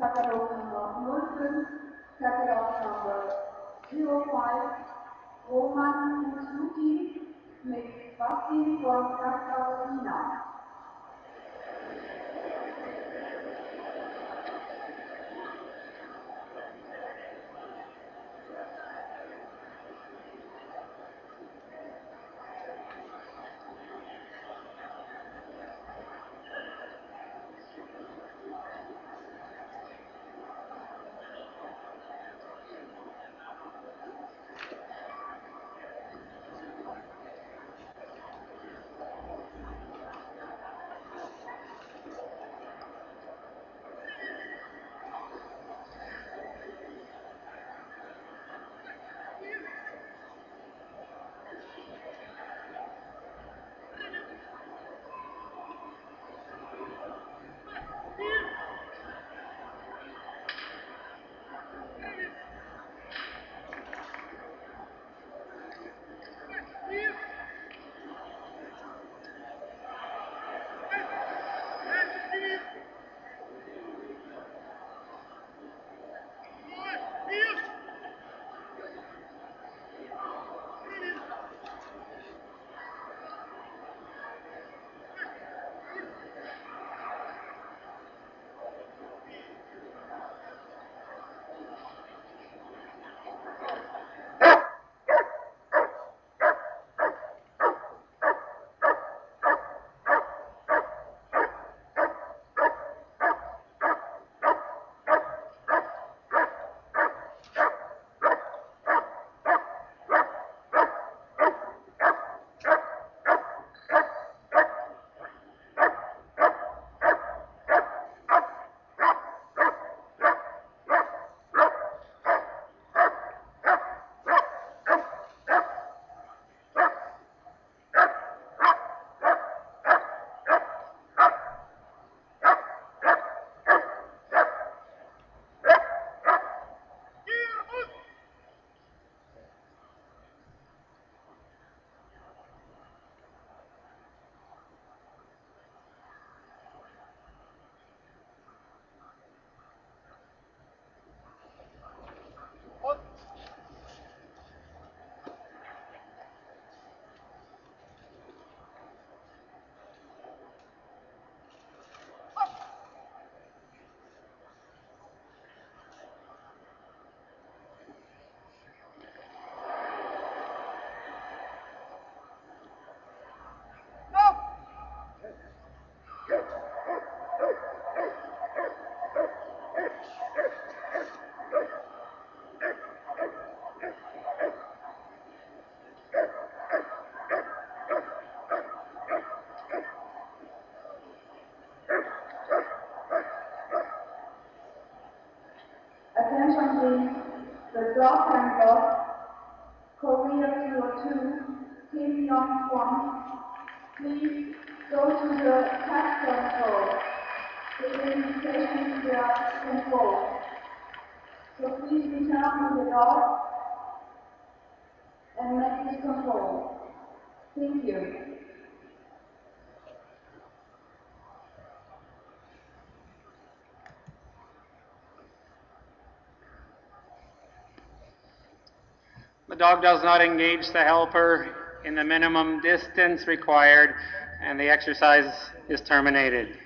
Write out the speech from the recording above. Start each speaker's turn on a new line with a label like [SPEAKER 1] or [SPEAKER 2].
[SPEAKER 1] Catalog number 05, Catalog number 05, Roman Musuki mit Bastin von Catalina. Please, the dog handler, Korea 02, Kim Yong Kwon, please go to the tax control. The invitation is control. So please return to the dog and make this control. Thank you.
[SPEAKER 2] The dog does not engage the helper in the minimum distance required and the exercise is terminated.